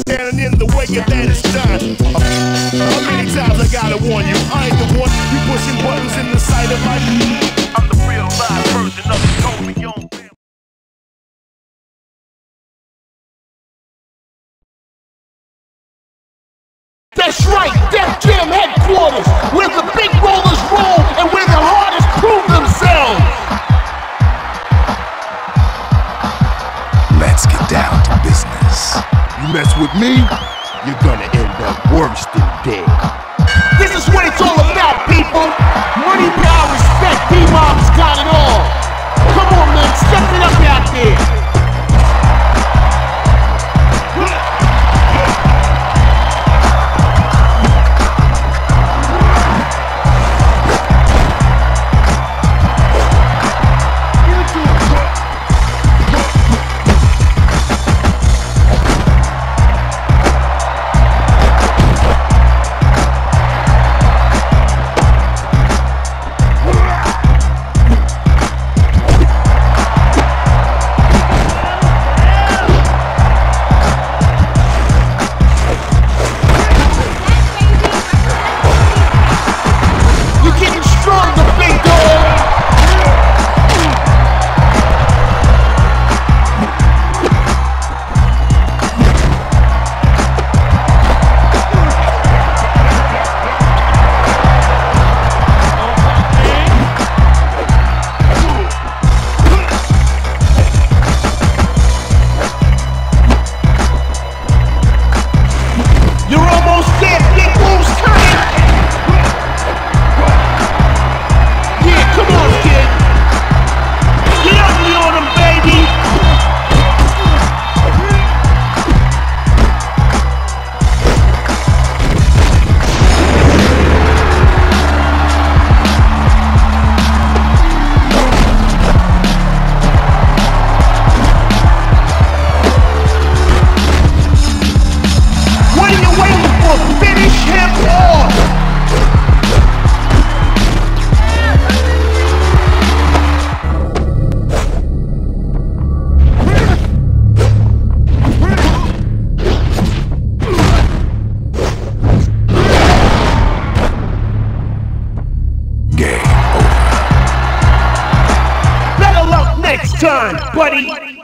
standing in the way of that is done. How many times I gotta warn you? I ain't the one you pushing buttons in the sight of my. I'm the real live version of the Tony That's right, Def Jam headquarters, where the big rollers roll and where the hardest prove themselves. Let's get down to business. You mess with me, you're gonna end up worse than dead. This is what it's all about, people. Money, power, respect. D-Mob's time, buddy.